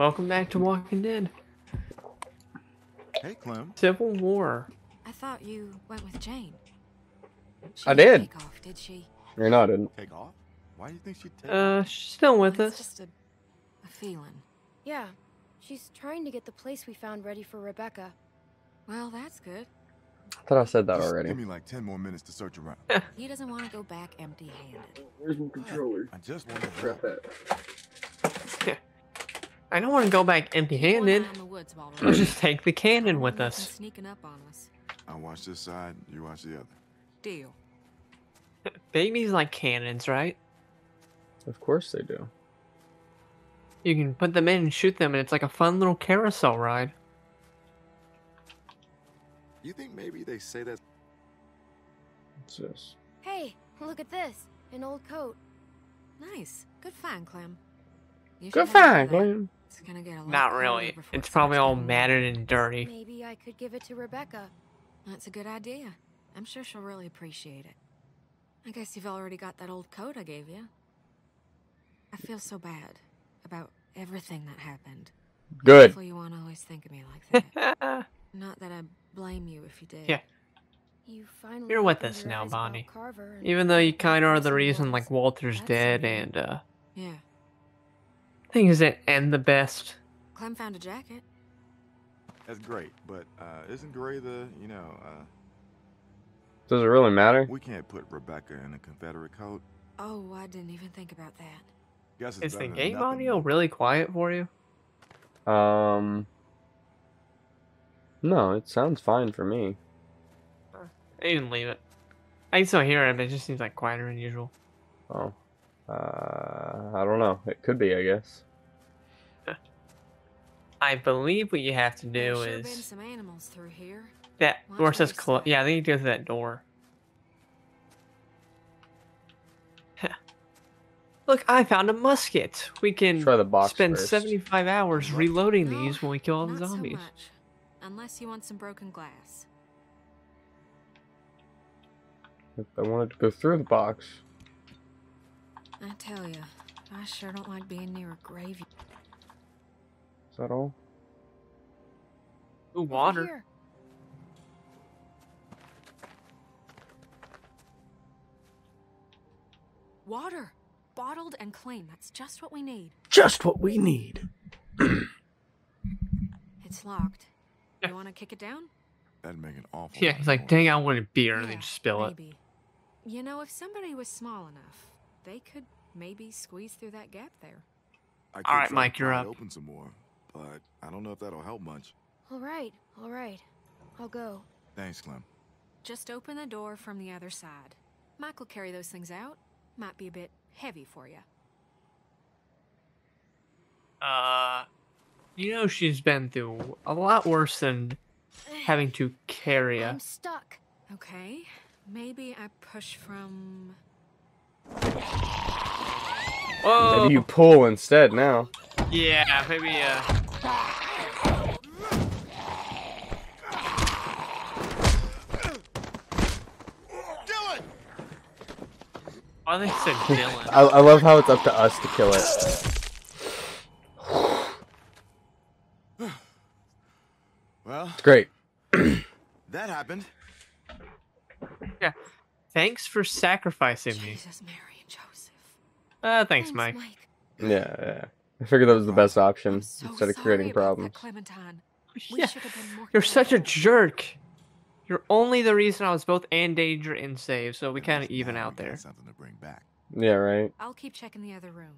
welcome back to Walking Dead. Hey, Clem. Civil War. I thought you went with Jane. She I didn't. Take off, did she? You're not in. Take off? Why do you think she'd take Uh, she's still with It's us. just a, a feeling. Yeah, she's trying to get the place we found ready for Rebecca. Well, that's good. I thought I said that Just already. Give me like 10 more minutes to search around. He doesn't want to go back empty-handed. Where's my controller? I just want to help. that. I don't want to go back empty-handed. Keep one eye on the woods while we're Let's just take the cannon with us. Sneaking up on us. I watch this side, you watch the other. Deal. Babies like cannons, right? Of course they do. You can put them in and shoot them, and it's like a fun little carousel ride. You think maybe they say that? What's this? Hey, look at this. An old coat. Nice. Good find, Clem. You Good should have find, that. Glenn. It's gonna get a lot Not really. It's probably all matted and dirty. Maybe I could give it to Rebecca. That's a good idea. I'm sure she'll really appreciate it. I guess you've already got that old coat I gave you. I feel so bad about everything that happened. Good. Hopefully you won't always think of me like that. Not that I blame you if you did. Yeah. You finally You're with us now, Bonnie. Carver Even though you kind of are the reason, like, Walter's That's dead and, uh, Yeah. Things didn't end the best. Clem found a jacket. That's great, but uh, isn't Gray the, you know, uh, Does it really matter? we can't put Rebecca in a Confederate coat. Oh, I didn't even think about that. Guess it's Is the game nothing, audio though. really quiet for you? Um. No, it sounds fine for me. You can leave it. I can still hear it, but it just seems like quieter than usual. Oh. Uh, I don't know. It could be, I guess. I believe what you have to do There's sure been some animals through here. that Watch door says you close. Yeah, I think you go through that door. Look, I found a musket. We can Try the box spend first. 75 hours reloading No, these when we kill all the Not so zombies. much. Unless you want some broken glass. If I wanted to go through the box. I tell you, I sure don't like being near a graveyard. Is that all? Ooh, water. here. Water! Bottled and clean. That's just what we need. Just what we need. It's locked. You want to kick it down? That'd make an awful Yeah, lot he's of like, noise. dang, I wanted beer, and Yeah, then just spill it. maybe. You know, if somebody was small enough, they could maybe squeeze through that gap there. I All right, Mike, you're pry it up. Open some more, but I don't know if that'll help much. All right, all right. I'll go. Thanks, Clem. Just open the door from the other side. Mike will carry those things out. Might be a bit heavy for you. Uh, you know she's been through a lot worse than having to carry a. I'm stuck. Okay, maybe I push from. Whoa! Maybe you pull instead now. Yeah, maybe. Uh, Dylan! I think said Dylan. I, I love how it's up to us to kill it. Well, It's great. that happened. Thanks for sacrificing me. Jesus, Mary, and Joseph. Uh, thanks, Mike. Yeah, yeah. I figured that was the best option so instead of creating problems. Clementine. We Yeah, have been more you're such a jerk. You're only the reason I was both in danger and saved, so we kind of even out there. Something to bring back. Yeah, right. I'll keep checking the other room.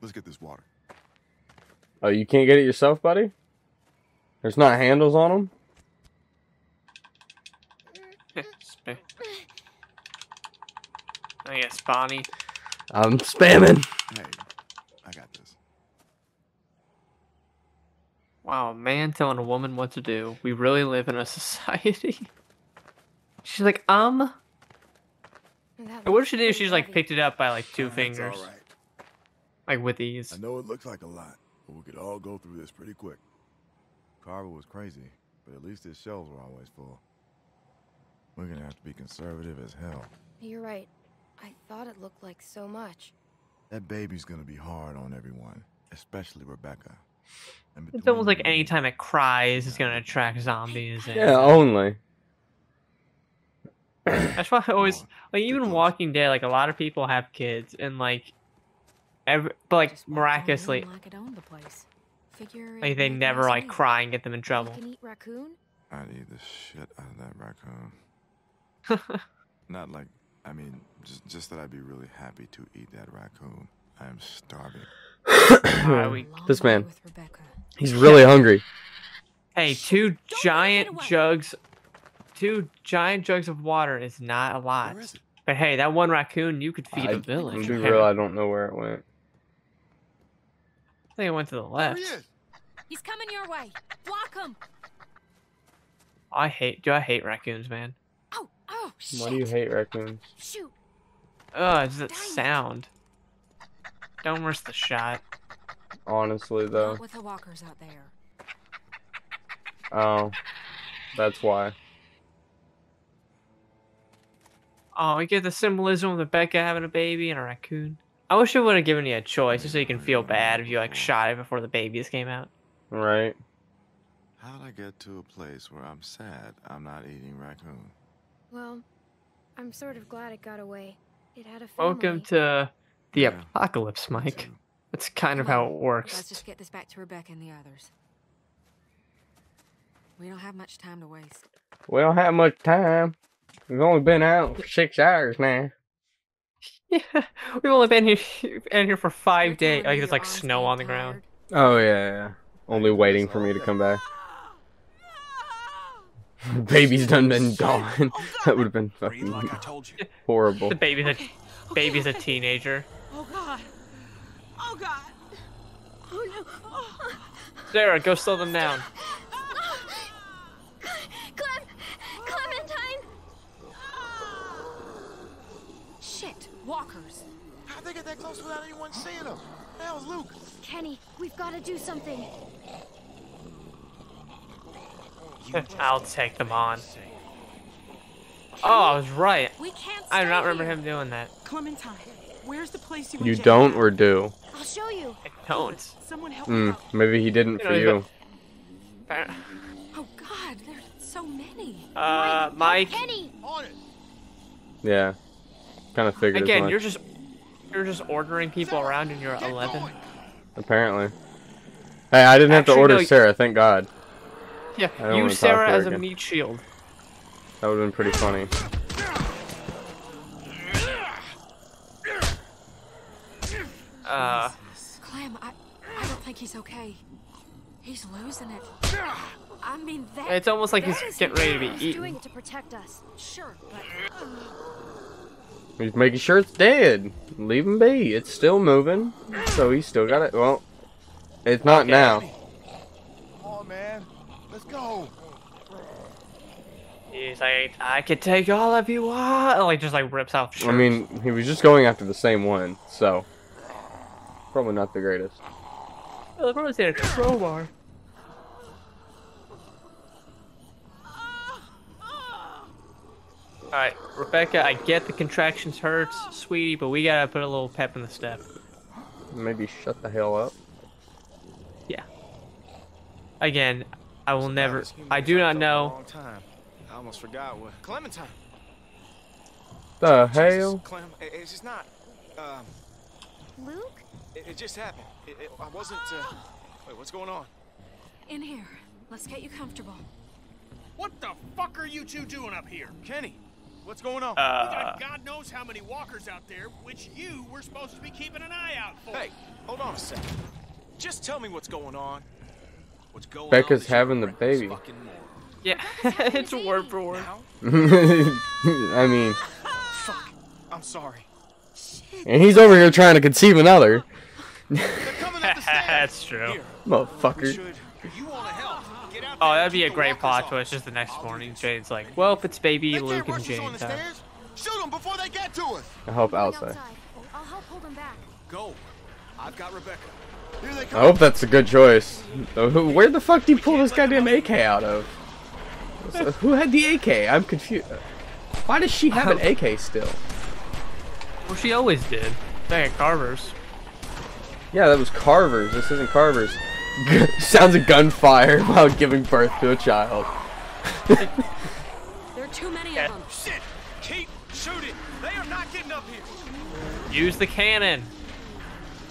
Let's get this water. Oh, you can't get it yourself, buddy? There's not handles on them? Sp- I guess Bonnie. I'm spamming. Hey, I got this. Wow, a man telling a woman what to do. We really live in a society. She's like, um. That what looks she do? pretty She's like picked it up by like two That's fingers, all right. like with ease. I know it looks like a lot, but we could all go through this pretty quick. Carver was crazy, but at least his shelves were always full. We're gonna have to be conservative as hell. You're right. I thought it looked like so much. That baby's gonna be hard on everyone, especially Rebecca. It's almost like between any time it cries, it's gonna attract zombies. And Yeah, only. That's why I always like even. Walking Dead. Like a lot of people have kids, and like, every but like Just walked in the room miraculously, like it the place. Figure like they never like cry and get them in trouble. can eat raccoon? I'd eat the shit out of that raccoon. Not like, I mean, just just that I'd be really happy to eat that raccoon. I am starving. Alright, this man, with Rebecca. he's really hungry. Hey, two giant jugs, two giant jugs of water is not a lot. Where is it? But hey, that one raccoon you could feed I- a village. To be real, I don't know where it went. I think it went to the left. he. He's coming your way. Block him. I hate. Do I hate raccoons, man? Oh, shit. Why do you hate raccoons? Shoot. Ugh, it's that Dang it. sound. Don't risk the shot. Honestly, though. Not with the walkers out there. Oh, that's why. Oh, we get the symbolism of Rebecca having a baby and a raccoon. I wish it would have given you a choice, just so you can feel bad if you like shot it before the babies came out. Right? How'd I get to a place where I'm sad I'm not eating raccoon? Well, I'm sort of glad it got away. It had a family. Welcome to the Yeah. apocalypse, Mike. too. That's kind of how it works. Let's just get this back to Rebecca and the others. We don't have much time to waste. We don't have much time. We've only been out for six hours now. Yeah, we've only been here, been here for five days. Like there's like snow on the ground. Oh, yeah, yeah. Only waiting for me to come back. Baby's done been gone. Oh, that would have been fucking like I told you. horrible. The baby's a baby's a teenager. Oh God. Oh God. Oh no. Oh. Sarah, go slow them down. Oh, Clem! Clementine! Shit, walkers. How'd they get that close without anyone seeing them? That was Luke. Kenny, we've got to do something. I'll take them on. Oh, I was right. We can't. I do not remember him doing that. Clementine, where's the place you and You don't or do? I'll show you. I don't. Someone help me Hmm, out. maybe he didn't You for you. Oh God, there's so many. Uh, Mike. Kenny! On it. Yeah. Kind of figured as Again, much, you're just you're just ordering people around and you're 11. going. apparently. Hey, I didn't have to order no, Sarah, thank God. Yeah, I use Sarah to her as a meat shield. That would have been pretty funny. Uh, Clem, I, I don't think he's okay. He's losing it. I mean that. it's almost like he's getting ready to be He's eaten. doing it to protect us. Sure, but He's making sure it's dead. Leave him be. It's still moving. So he's still got it. Well, it's not Okay. now. Come on, man. Let's go. He's like, I could take all of you on. Like just like rips out. I mean, he was just going after the same one, so probably not the greatest. Oh, probably say a crowbar. Alright, Rebecca, I get the contractions hurts, sweetie, but we gotta put a little pep in the step. Maybe shut the hell up. Yeah. Again, I will never. I do not felt a know. Long time. I almost forgot what. Clementine. The Jesus, hell? Clem, it- it's just not. Um, Luke? it, it just happened. It, it, I wasn't. Uh, wait, what's going on? in here. Let's get you comfortable. What the fuck are you two doing up here? Kenny, what's going on? We Uh, got God knows how many walkers out there, which you were supposed to be keeping an eye out for. hey, hold on a second. Just tell me what's going on. What's going on? Becca's is having the reckless baby. Fucking moron. yeah, it's word for word. I mean, Fuck. I'm sorry. and he's over here trying to conceive another. They're coming up the stairs. That's true. Here, Motherfucker. should. You want to help? Get out Oh, that'd be a great plot twist. Just the next morning, this. Jade's like, "Well, if it's baby They Luke can't and rush us on Jane the time." Shoot them before they get to us. I help Going outside. I'll help hold him back. Go. I've got Rebecca. Here they I hope that's a good choice. Where the fuck did he pull this goddamn AK out of? So, Who had the AK? I'm confused. Why does she have an um, AK still? Well, she always did. Back at Carver's. Yeah, that was Carver's. This isn't Carver's. Sounds of gunfire while giving birth to a child. There are too many of them. Shit! Keep shooting! They are not getting up here! Use the cannon.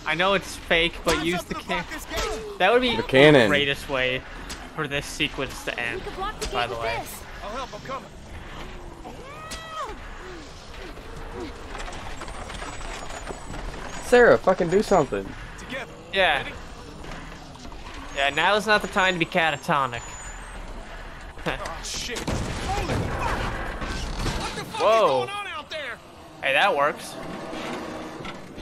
I know it's fake, but Time use something the cannon. block this gate. That would be The cannon. greatest way for this sequence to end. the By the way. this. I'll help, I'm coming. Sarah, fucking do something. Together. Yeah. Ready? Yeah, now is not the time to be catatonic. Oh, shit. Holy fuck! What the fuck Whoa. is going on out there? Hey, that works.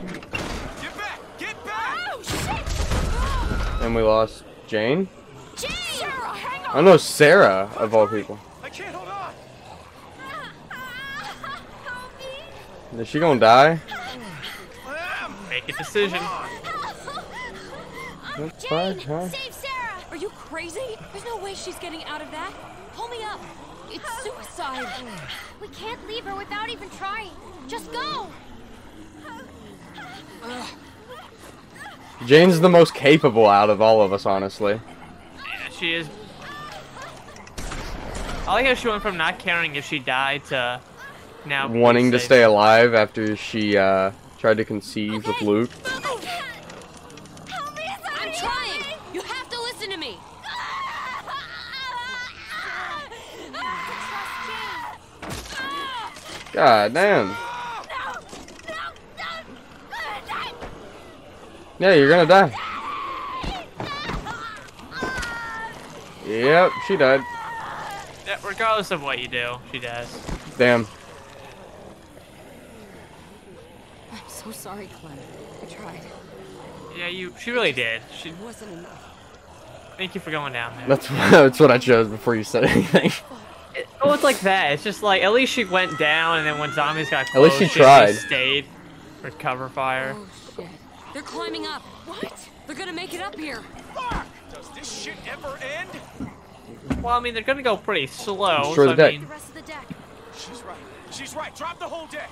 Get back! Get back! Oh, shit! And we lost Jane? Jane! Sarah, hang on! I know Sarah, of all people. I can't hold on! Is she gonna die? Make a decision. That's Jane, fine, huh? save Sarah! Are you crazy? There's no way she's getting out of that. Pull me up. It's suicide. We can't leave her without even trying. Just go! Jane's the most capable out of all of us, honestly. Yeah, she is. I like how she went from not caring if she died to now Wanting to please stay alive after she uh, tried to conceive with Luke. Help I'm trying. You have to listen to me. God damn. Yeah, you're gonna die. Yep, she died. Me. Regardless of what you do, she does. Damn. I'm so sorry, Clem. I tried. Yeah, you. She really did. She. It wasn't enough. Thank you for going down there. That's that's what I chose before you said anything. It, oh, it's like that. It's just like at least she went down, and then when zombies got At least she at tried. stayed for cover fire. Oh, shit. They're climbing up. What? They're gonna make it up here. Fuck! Does this shit ever end? Well, I mean, they're gonna go pretty slow. Destroy so, the I deck. mean, The rest of the deck. She's right. She's right. Drop the whole deck.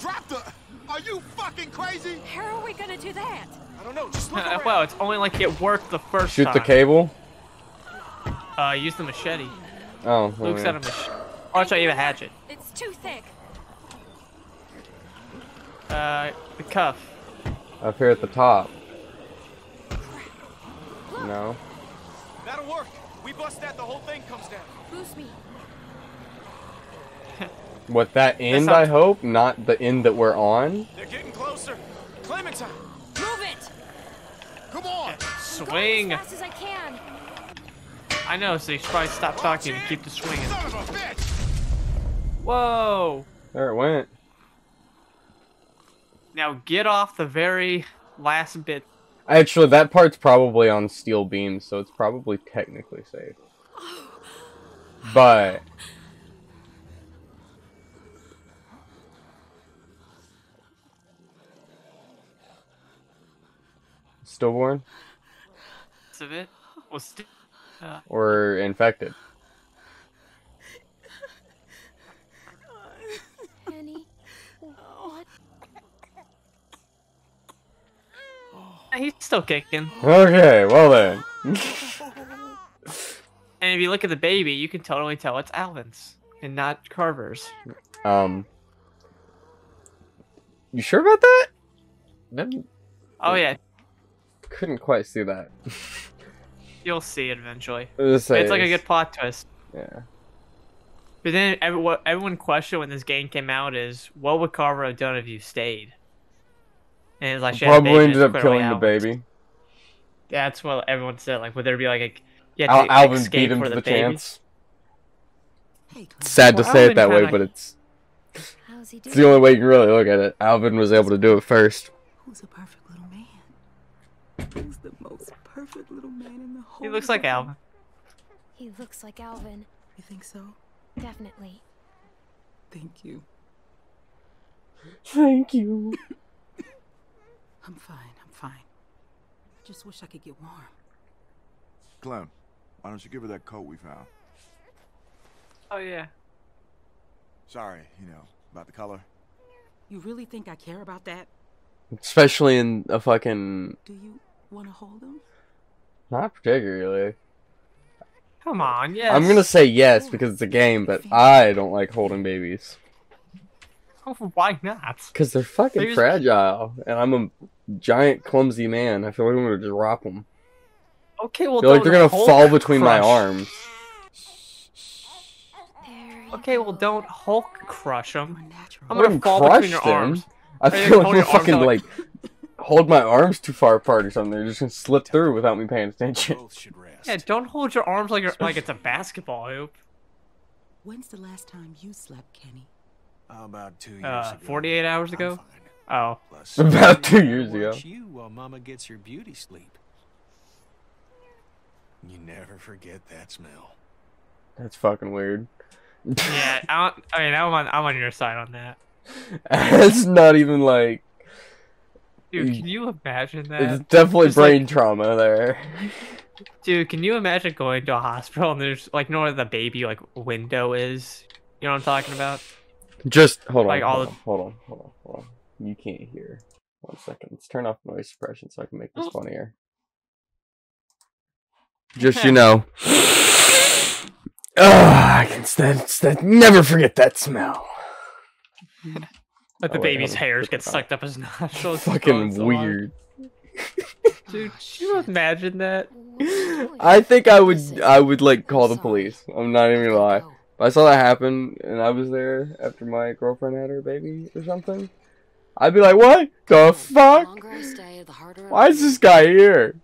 Drop the. Are you fucking crazy? How are we gonna do that? I don't know. Just look around. well, it's only like it worked the first Shoot time. the cable. Uh, use the machete. Oh, Luke's oh, got a machete. Oh, actually, even a hatchet. It's too thick. Uh, the cuff. up here at the top. No. That'll work. We bust that, the whole thing comes down. Boost me. What that end? I hope, not the end that we're on. They're getting closer. Clementine, Move it. come on. Swing. As fast as I can. I know, so you should probably stop talking and keep the swinging. Son of a bitch. Whoa! There it went. Now get off the very last bit. Actually, that part's probably on steel beams, so it's probably technically safe. But stillborn of it was or infected. Penny. What? He's still kicking. Okay, well then. And if you look at the baby, you can totally tell it's Alvin's and not Carver's. um, you sure about that? That Oh yeah, couldn't quite see that. you'll see it eventually. It's like a good plot twist. Yeah. But then every, what everyone questioned when this game came out is, what would Carver have done if you stayed? And it's like she had a baby Probably ended up killing the Alvin's. baby. That's what everyone said. Like, would there be like a you had Al- to Alvin beat him for to the, baby? chance. Hey, Sad to Well, say it that way, kinda- but it's How's he doing? it's the only way you can really look at it. Alvin was able to do it first. Who's a perfect little man? Who's the most perfect little man in the whole He looks like? Alvin. He looks like Alvin. You think so? Definitely. Thank you. Thank you. I'm fine. I'm fine. I just wish I could get warm. Clem, why don't you give her that coat we found? Oh yeah. Sorry, you know, about the color. You really think I care about that? especially in a fucking Do you want to hold him? not particularly. Come on, yes. I'm gonna say yes because it's a game, but I don't like holding babies why not? because they're fucking Babies- fragile, and I'm a giant clumsy man. I feel like I'm gonna drop them. Okay, well, I feel like they're gonna Hulk fall between my arms. Okay, well, don't Hulk crush them. I'm gonna wouldn't fall crush between your them. arms. I feel like hold I'm fucking out like hold my arms too far apart or something. They're just gonna slip through without me paying attention. Both should rest. Yeah, don't hold your arms like you're, like it's a basketball hoop. When's the last time you slept, Kenny? How about two years Uh, ago? 48 hours ago? Oh, Plus, About two years ago. watch You while Mama gets her beauty sleep. You never forget that smell. That's fucking weird. yeah. I, I mean, I'm on I'm on your side on that. it's not even like Dude, can you imagine that? it's definitely Just like- brain trauma there. Dude, can you imagine going to a hospital and there's like, you know where the baby like window is? You know what I'm talking about? Just hold on, Like all hold, on hold on, hold on, hold on. You can't hear. One second. Let's turn off noise suppression so I can make this funnier. Just you know. Ah, I can stand, stand, never forget that smell. Like the Oh, wait, baby's hairs get sucked up his nostrils. Fucking so weird. Dude, you imagine that? What's he doing? I think I would I would like call the police. I'm not even gonna lie. Go. If I saw that happen and I was there after my girlfriend had her baby or something, I'd be like, What the The fuck? longer stay, the. Why is this guy here?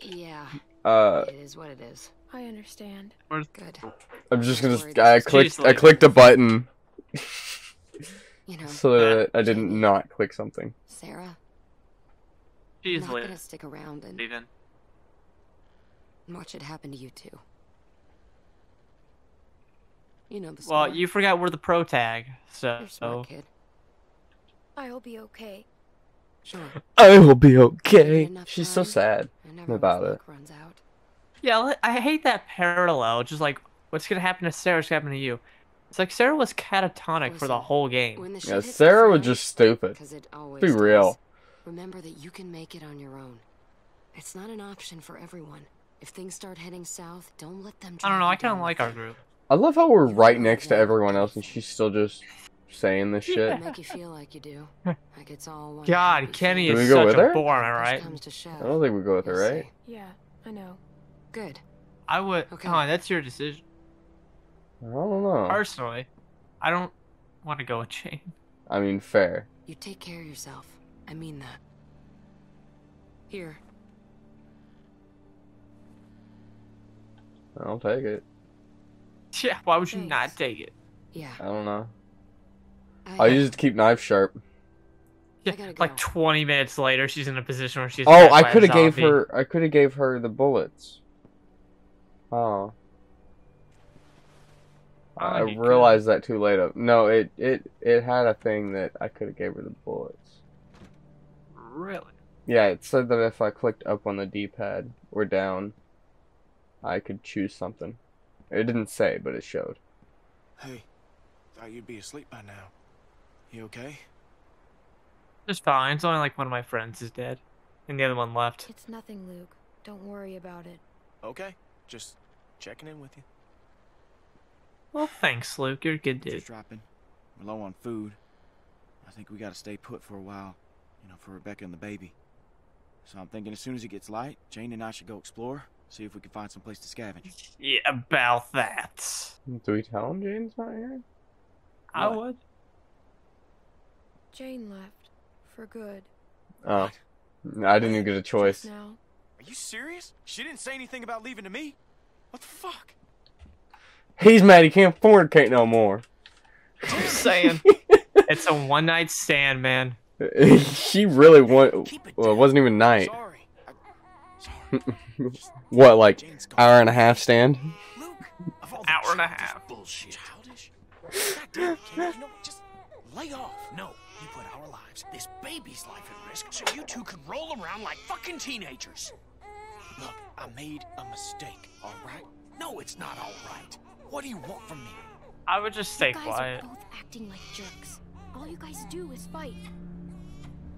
Yeah, Uh it is what it is. I understand. Good. I'm just gonna I clicked I clicked a button You know, so that I didn't not click something. Sarah, I'm She's not gonna stick around and leaving. watch it happen to you too. You know the Well, you forgot we're the pro tag, so. You're a smart kid. I'll be okay. Sure. I will be okay. enough She's so sad. About it. Runs out. Yeah, I hate that parallel. Just like, what's gonna happen to Sarah What's gonna happen to you. It's like Sarah was catatonic for the whole game. The Yeah, Sarah was just stupid. it always Be does, real. Remember that you can make it on your own. It's not an option for everyone. If things start heading south, don't let them. I don't know. I kind of like our group. I love how we're right next to everyone else and she's still just saying this shit. Make you feel like you do. Like it's all one God, Kenny Do feeling. we is such with a her? bore, am I right? comes to shove, I don't think we go with her, right? see. Yeah, I know. Good. I would. Okay. Come on, that's your decision. I don't know. Personally, I don't want to go with Jane. I mean, fair. You take care of yourself. I mean that. Here. I'll take it. Yeah, why would you not take it? Yeah. I don't know. I, I'll use it to keep knives sharp. Yeah, gotta like 20 minutes later, she's in a position where she's. Oh, I could have gave her. I could have gave her the bullets. Oh. Oh, I realized that too late. No, it it it had a thing that I could have gave her the bullets. Really? Yeah, it said that if I clicked up on the D-pad or down, I could choose something. It didn't say, but it showed. Hey, thought you'd be asleep by now. You okay? Just fine. It's only like one of my friends is dead, and the other one left. It's nothing, Luke. Don't worry about it. Okay, just checking in with you. Well, thanks, Luke. You're a good dude. Just dropping. We're low on food. I think we gotta stay put for a while, you know, for Rebecca and the baby. So I'm thinking as soon as it gets light, Jane and I should go explore, see if we can find some place to scavenge. Yeah, about that. Do we tell him Jane's not here? I What? would. Jane left. For good. Oh, I didn't even get a choice. now. Are you serious? She didn't say anything about leaving to me? What the fuck? He's mad he can't fornicate no more. Just saying. it's a one night stand, man. she really want. It Well, it wasn't even night. Sorry. I, sorry. What, like hour and a half stand? Luke, of all the Hour and a half. Bullshit. Childish? God damn. You know what? Just lay off. No, you put our lives, this baby's life at risk, so you two could roll around like fucking teenagers. Look, I made a mistake, all right? No, it's not all right. What do you want from me? I would just stay you guys quiet. are both acting like jerks. All you guys do is fight.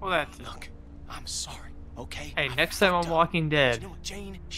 Well, that's Look, I'm sorry, okay? Hey, next time on. Walking Dead, You know Jane? She